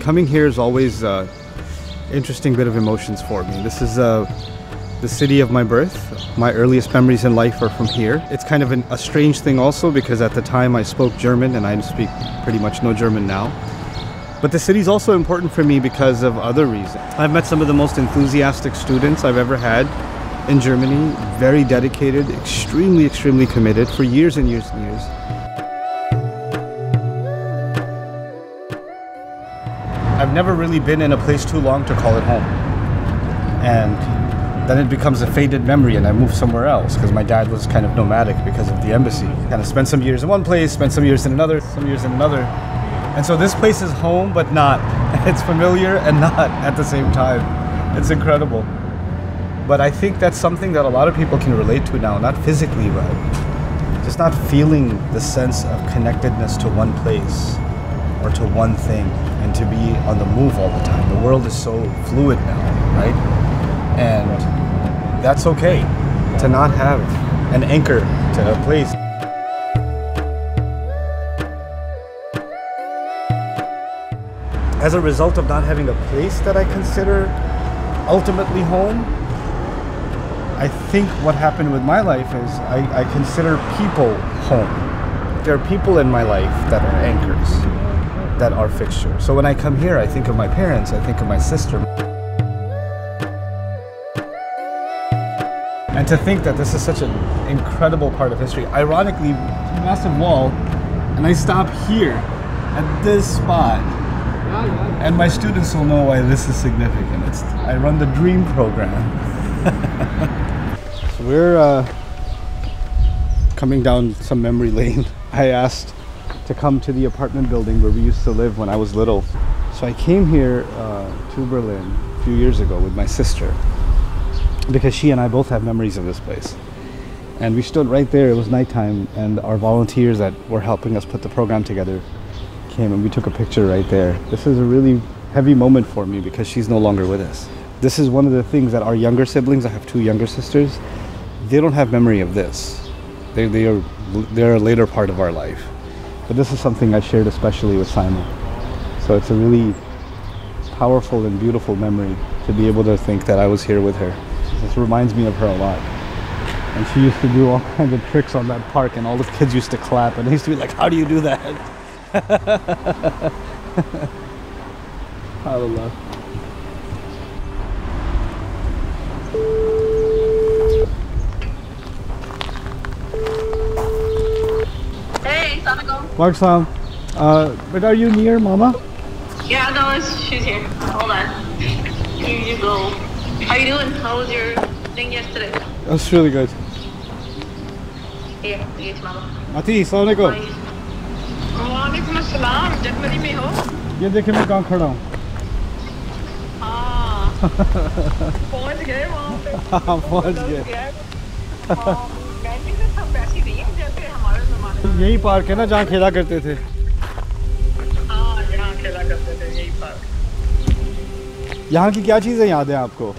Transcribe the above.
coming here is always an interesting bit of emotions for me. This is uh, the city of my birth. My earliest memories in life are from here. It's kind of an, a strange thing also because at the time I spoke German and I speak pretty much no German now. But the city's also important for me because of other reasons. I've met some of the most enthusiastic students I've ever had in Germany, very dedicated, extremely, extremely committed for years and years and years. I've never really been in a place too long to call it home. And then it becomes a faded memory and I move somewhere else because my dad was kind of nomadic because of the embassy. Kind of spent some years in one place, spent some years in another, some years in another. And so this place is home, but not. It's familiar and not at the same time. It's incredible. But I think that's something that a lot of people can relate to now, not physically, but just not feeling the sense of connectedness to one place or to one thing and to be on the move all the time. The world is so fluid now, right? And that's okay to not have an anchor to a place. As a result of not having a place that I consider ultimately home, I think what happened with my life is I, I consider people home. There are people in my life that are anchors, that are fixture. So when I come here, I think of my parents, I think of my sister. And to think that this is such an incredible part of history. Ironically, massive wall, and I stop here at this spot. And my students will know why this is significant. It's, I run the DREAM program. so we're uh, coming down some memory lane. I asked to come to the apartment building where we used to live when I was little. So I came here uh, to Berlin a few years ago with my sister because she and I both have memories of this place. And we stood right there, it was nighttime, and our volunteers that were helping us put the program together came and we took a picture right there. This is a really heavy moment for me because she's no longer with us. This is one of the things that our younger siblings, I have two younger sisters, they don't have memory of this. They, they are, they're a later part of our life. But this is something I shared especially with Simon. So it's a really powerful and beautiful memory to be able to think that I was here with her. This reminds me of her a lot. And she used to do all kinds of tricks on that park and all the kids used to clap and they used to be like, how do you do that? Allah. Sanago. Mark Sam, uh, but are you near Mama? Yeah, no, it's, she's here. Hold on. Here you go. How you doing? How was your thing yesterday? That's really good. Here, give it to Mama. Mati, Assalamualaikum. Bye. वालेकुम अस्सलाम Germany में हो ये देखिए मैं कहाँ खड़ा हूँ हाँ पहुंच गए वहाँ पे हाँ, पहुंच गए। यही पार्क है ना जहाँ खेला करते थे। हाँ यहाँ खेला करते थे यही यहाँ की क्या चीज़ें याद है आपको?